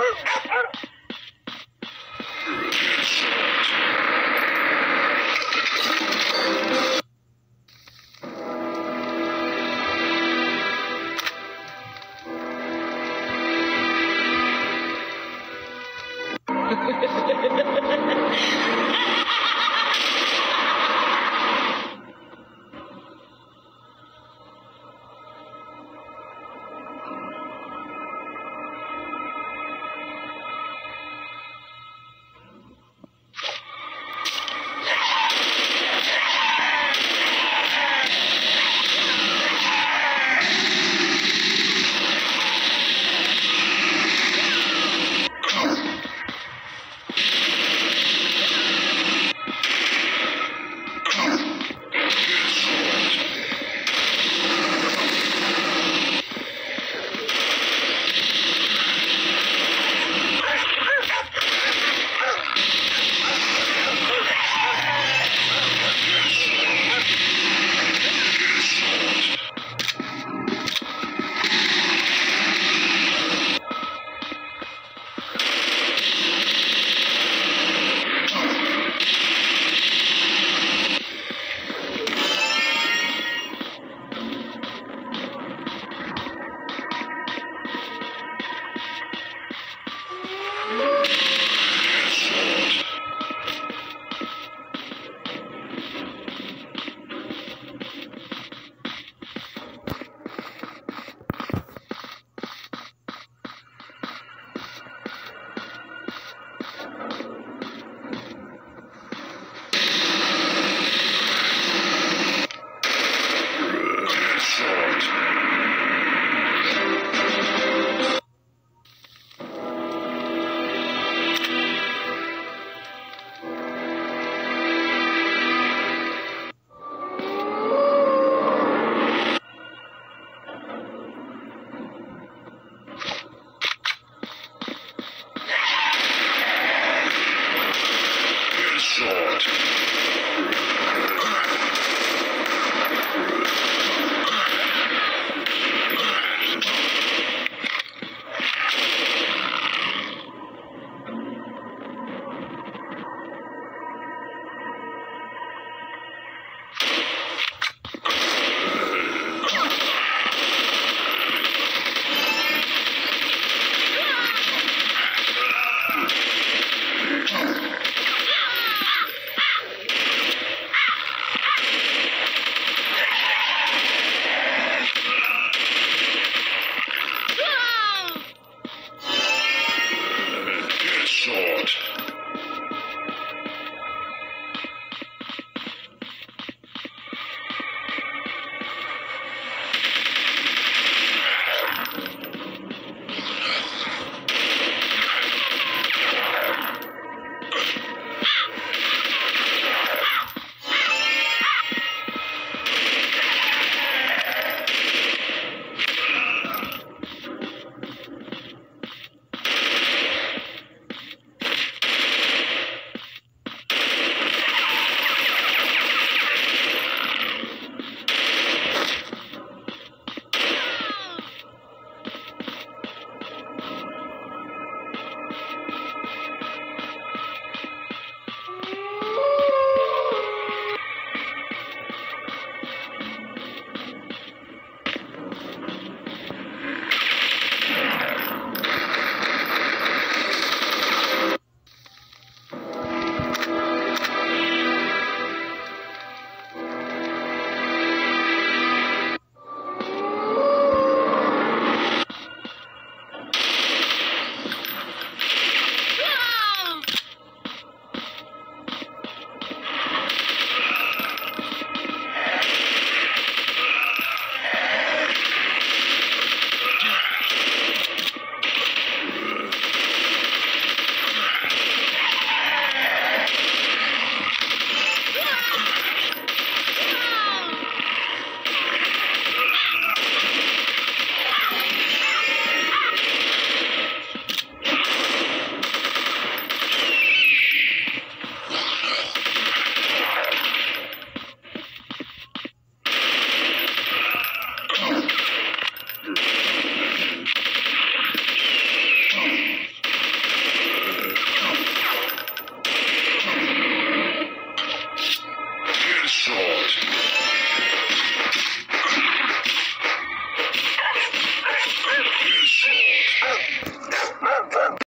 Ha ha ha ha ha! sword.